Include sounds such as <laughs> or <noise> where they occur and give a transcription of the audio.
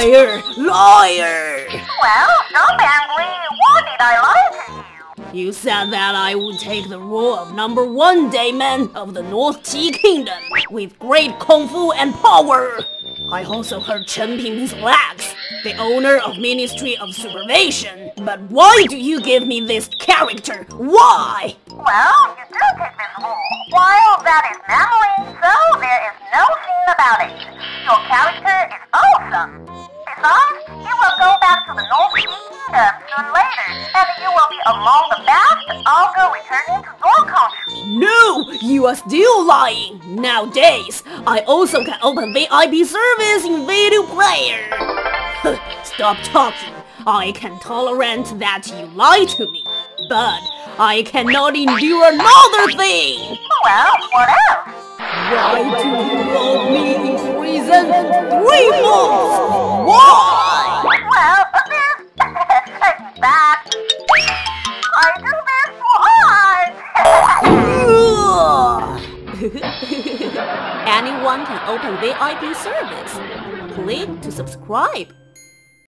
Liar! Liar! Well, don't angry. What did I lie to you? You said that I would take the role of number one Dayman of the North Qi Kingdom with great kung fu and power. I also heard Chen Ping's legs, the owner of Ministry of Supervision. But why do you give me this character? Why? Well, you do take this role. While that is memory, so there is no sin about it. Your character is Besides, you will go back to the North Kingdom soon later, and you will be among the best returning to your country. No, you are still lying. Nowadays, I also can open VIP service in Video Player. <laughs> Stop talking. I can tolerate that you lie to me, but I cannot endure another thing. Well, what else? Why do you lock me in prison three? I. <laughs> Anyone can open VIP service. Click to subscribe.